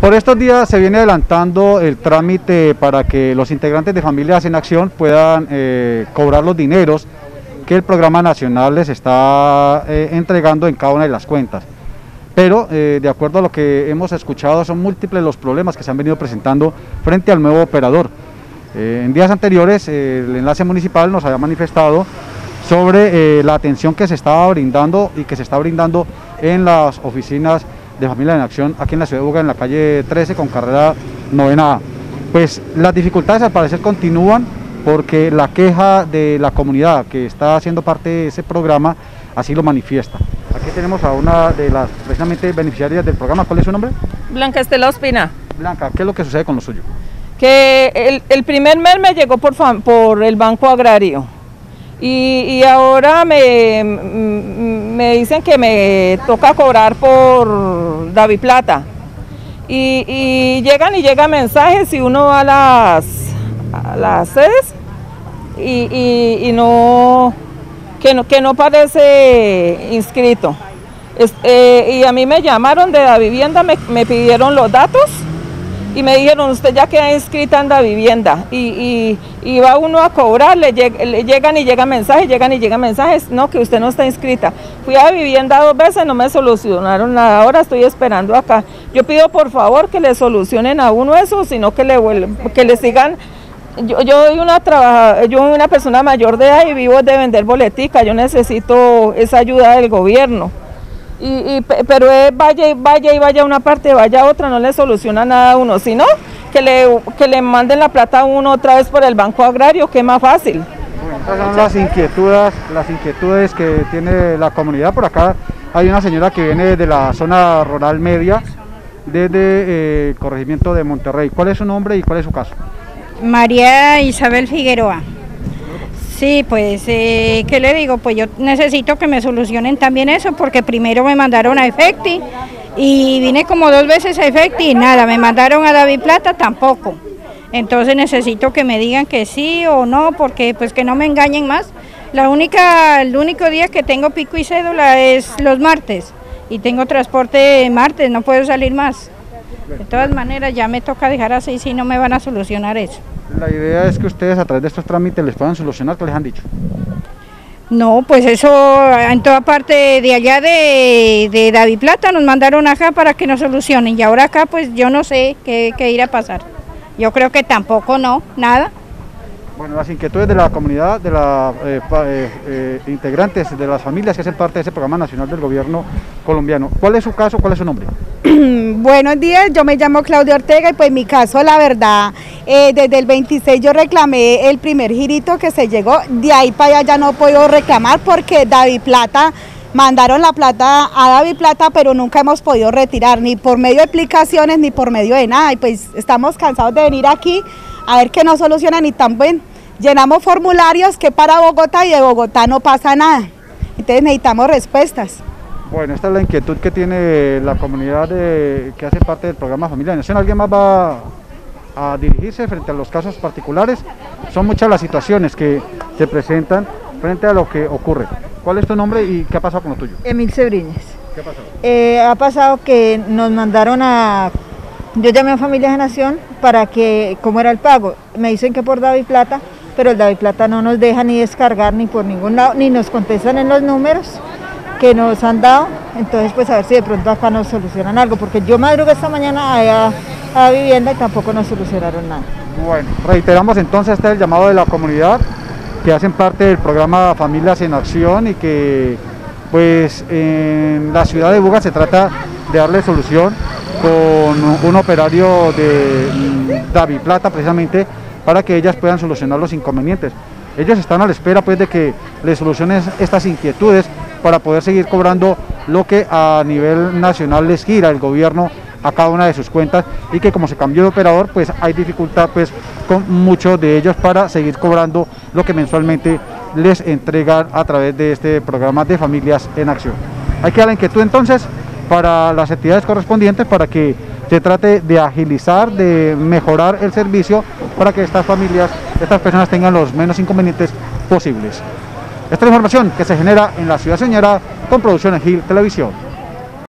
Por estos días se viene adelantando el trámite para que los integrantes de Familias en Acción puedan eh, cobrar los dineros que el programa nacional les está eh, entregando en cada una de las cuentas. Pero eh, de acuerdo a lo que hemos escuchado son múltiples los problemas que se han venido presentando frente al nuevo operador. en días anteriores el enlace municipal nos había manifestado sobre la atención que se estaba brindando y que se está brindando en las oficinas de Familia en Acción aquí en la ciudad de Buga, en la calle 13 con carrera novena Pues las dificultades al parecer continúan porque la queja de la comunidad que está haciendo parte de ese programa así lo manifiesta. Aquí tenemos a una de las precisamente beneficiarias del programa. ¿Cuál es su nombre? Blanca Estela Ospina. Blanca, ¿qué es lo que sucede con lo suyo? Que el, primer mes me llegó por, por el Banco Agrario y, ahora me, me, dicen que me toca cobrar por David Plata. Y, llegan y llegan mensajes y uno va a las, las sedes y, no, que no que no parece inscrito. Eh, y a mí me llamaron de la vivienda, me, me pidieron los datos y me dijeron, usted ya queda inscrita en la vivienda y, va uno a cobrar, le, llegan y llegan mensajes, llegan y llegan mensajes, no, que usted no está inscrita. Fui a vivienda dos veces, no me solucionaron nada, ahora estoy esperando acá. Yo pido por favor que le solucionen a uno eso, sino que le, que le sigan yo, yo soy una yo soy una persona mayor de edad y vivo de vender boletica, yo necesito esa ayuda del gobierno. Y, pero es vaya y vaya y vaya una parte, vaya a otra, no le soluciona nada a uno, sino que le, que le manden la plata a uno otra vez por el Banco Agrario, que es más fácil. estas son las inquietudes, las inquietudes que tiene la comunidad. Por acá hay una señora que viene de la zona rural media, desde eh, el corregimiento de Monterrey. ¿Cuál es su nombre y cuál es su caso? María Isabel Figueroa. Sí, pues, eh, ¿qué le digo? Pues yo necesito que me solucionen también eso, porque primero me mandaron a Efecti y vine como dos veces a Efecti y nada, me mandaron a David Plata tampoco. Entonces necesito que me digan que sí o no, porque pues que no me engañen más. La única, el único día que tengo pico y cédula es los martes y tengo transporte martes, no puedo salir más. De todas maneras ya me toca dejar así si no me van a solucionar eso. La idea es que ustedes a través de estos trámites les puedan solucionar, ¿qué les han dicho? No, pues eso en toda parte de allá de, de David Plata nos mandaron acá para que nos solucionen y ahora acá pues yo no sé qué, qué irá a pasar. Yo creo que tampoco no, nada. Bueno, las inquietudes de la comunidad, de los eh, eh, eh, integrantes de las familias que hacen parte de ese programa nacional del gobierno colombiano. ¿Cuál es su caso? ¿Cuál es su nombre? Buenos días, yo me llamo Claudia Ortega y pues mi caso, la verdad, desde el 26 yo reclamé el primer girito que se llegó, de ahí para allá ya no puedo reclamar porque David Plata mandaron la plata a David Plata, pero nunca hemos podido retirar, ni por medio de aplicaciones, ni por medio de nada. Y pues estamos cansados de venir aquí a ver qué nos solucionan y también llenamos formularios que para Bogotá y de Bogotá no pasa nada. Entonces necesitamos respuestas. Bueno, esta es la inquietud que tiene la comunidad que hace parte del programa Familia Nación. ¿Alguien más va a dirigirse frente a los casos particulares? Son muchas las situaciones que se presentan frente a lo que ocurre. ¿Cuál es tu nombre y qué ha pasado con lo tuyo? Emil Cebriñez. ¿Qué ha pasado? Eh, ha pasado que nos mandaron a yo llamé a Familias de Nación para que, ¿cómo era el pago? Me dicen que por David Plata, pero el David Plata no nos deja ni descargar ni por ningún lado, ni nos contestan en los números que nos han dado. Entonces, pues a ver si de pronto acá nos solucionan algo, porque yo madrugué esta mañana a, a vivienda y tampoco nos solucionaron nada. Bueno, reiteramos entonces este es el llamado de la comunidad que hacen parte del programa Familias en Acción y que pues en la ciudad de Buga se trata de darle solución con un operario de mm, David Plata precisamente para que ellas puedan solucionar los inconvenientes. Ellos están a la espera pues de que les solucionen estas inquietudes para poder seguir cobrando lo que a nivel nacional les gira el gobierno a cada una de sus cuentas y que como se cambió de operador pues hay dificultad pues con muchos de ellos para seguir cobrando lo que mensualmente les entregan a través de este programa de familias en acción. Hay que dar la inquietud entonces para las actividades correspondientes para que se trate de agilizar, de mejorar el servicio para que estas familias, estas personas tengan los menos inconvenientes posibles. Esta es la información que se genera en la ciudad señora con producción en Gil Televisión.